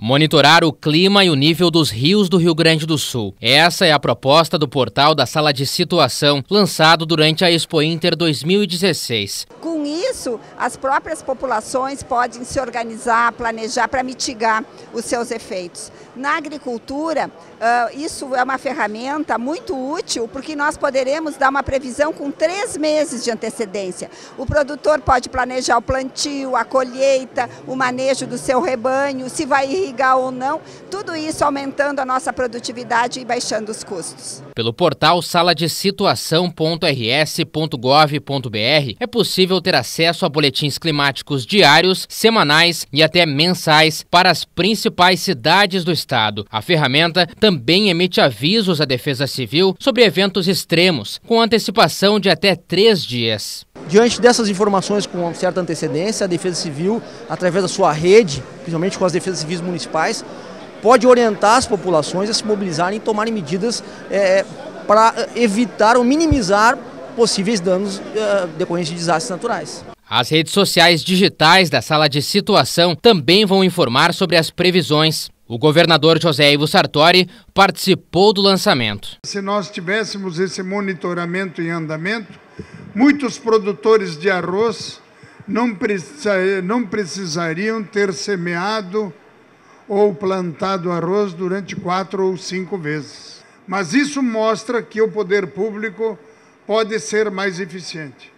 monitorar o clima e o nível dos rios do Rio Grande do Sul. Essa é a proposta do portal da Sala de Situação, lançado durante a Expo Inter 2016. Isso, as próprias populações podem se organizar, planejar para mitigar os seus efeitos. Na agricultura, isso é uma ferramenta muito útil porque nós poderemos dar uma previsão com três meses de antecedência. O produtor pode planejar o plantio, a colheita, o manejo do seu rebanho, se vai irrigar ou não, tudo isso aumentando a nossa produtividade e baixando os custos. Pelo portal sala de situação.rs.gov.br é possível ter acesso a boletins climáticos diários, semanais e até mensais para as principais cidades do estado. A ferramenta também emite avisos à Defesa Civil sobre eventos extremos, com antecipação de até três dias. Diante dessas informações com certa antecedência, a Defesa Civil, através da sua rede, principalmente com as defesas civis municipais, pode orientar as populações a se mobilizarem e tomarem medidas é, para evitar ou minimizar possíveis danos é, decorrentes de desastres naturais. As redes sociais digitais da sala de situação também vão informar sobre as previsões. O governador José Ivo Sartori participou do lançamento. Se nós tivéssemos esse monitoramento em andamento, muitos produtores de arroz não, não precisariam ter semeado ou plantado arroz durante quatro ou cinco vezes. Mas isso mostra que o poder público pode ser mais eficiente.